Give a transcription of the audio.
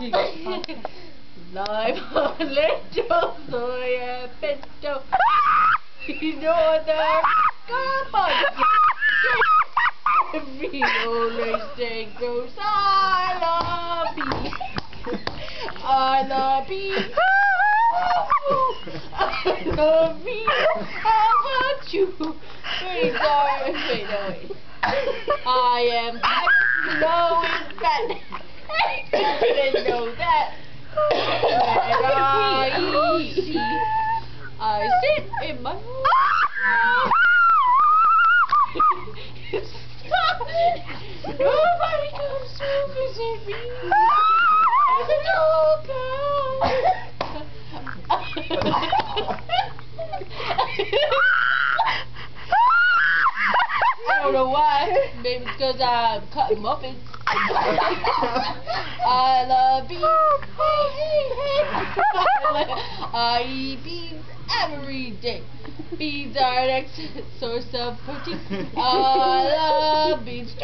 Live on Little Soya Pinto. You know the come on. Every thing goes I love you. I love you. I love you. How about you? Wait, sorry. Wait, no, wait. I am knowing that. I didn't know that. When I eat, I sit in my home. Nobody comes to visit me. As a I don't know why. Maybe it's because I'm cutting muffins. I love beans. Hey, hey, hey. I eat beans every day. Beans are an excellent source of protein. I love beans.